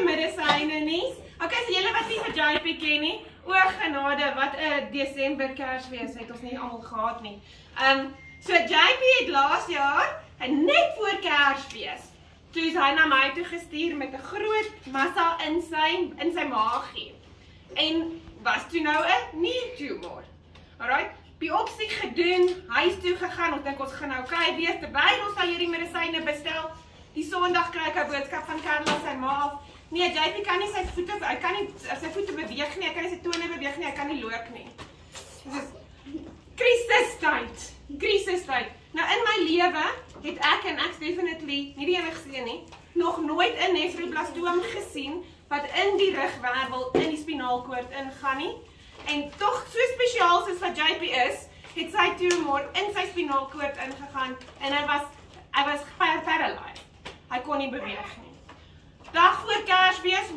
vir medisyne nie. Okay, so julle wat nie vir JP ken nie. O genade, wat 'n Desember Kersfees het ons nie almal gehad nie. Um, so JP het laas jaar net voor Kersfees toe is hy na my toe gestuur met 'n groot massa in sy in sy maagie. En was toe nou 'n niertumor. Alright, biopsie gedoen, huis toe gegaan. Ons dink ons gaan nou okay wees terwyl ons al hierdie medisyne bestel. Die Sondag kry ek 'n boodskap van Karla sy ma af. Nee, JP kan nie sy voete, hy kan nie sy voete beweeg nie, hy kan nie sy tone beweeg nie, hy kan nie loop nie. Dis krisistyd. Krisistyd. Nou in my lewe het ek en ek definitely nie die enigste een nie, nog nooit 'n nefroblastoom gesien wat in die rugwervel in die spinaalkoord ingaan nie. En tog so spesiaal soos wat JP is, het sy tumor in sy spinaalkoord ingegaan en hy was hy was paralyzed. Hy kon nie beweeg nie. Dag voor Kersfees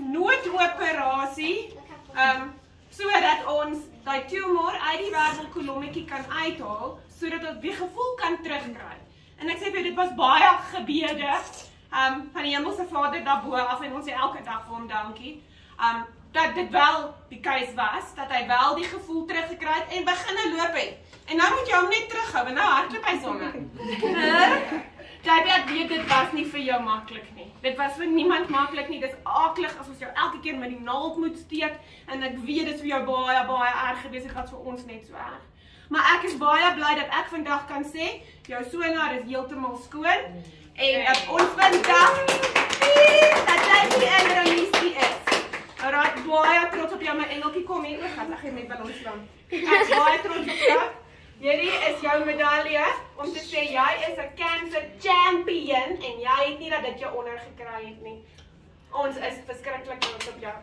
noodoperasie. Ehm um, sodat ons daai tumor uit die wervelkolommetjie kan uithaal sodat ons weer gevoel kan terugkry. En ek sê vir dit was baie gebede ehm um, van die Hemelse Vader daarbo af en ons sê elke dag vir hom dankie. Ehm um, dat dit wel die keis was dat hy wel die gevoel teruggekry het en begine loop het. En nou moet jy hom net terughou en nou hardloop hy sommer. Dit was nie vir jou maklik nie. Dit was vir niemand maklik nie. Dis aaklig as ons jou elke keer met die naald moet steek en ek weet dit is vir jou baie baie erg gewees het wat vir ons net so erg. Maar ek is baie bly dat ek vandag kan sê jou sonaar is heeltemal skoon en dat ons vandag sien dat jy die endermissie is. Alraai baie trots op jou my engeltjie kom hier. Ek gaan net met ons slaan. Ek baie trots op jou. Hierdie is jou medalje om te sê jy is 'n cancer champion en jy het nie dat dit jou onder gekry het nie. Ons is verskriklik trots op jou.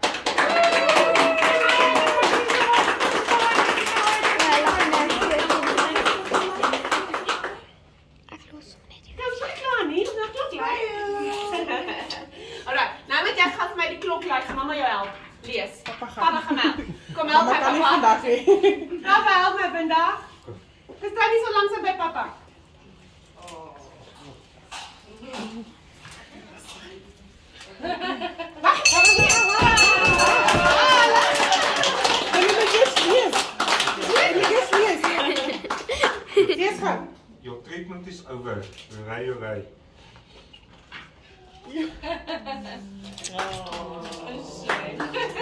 Nou met jy gaan vir my die klok lei, gaan mamma jou help. Lees. Papa gaan. Papa gaan. Kom help my papa. Papa help my vandag. Because Daddy's alongside by Papa. Your treatment is over. Ray, oh, ray. oh, shit.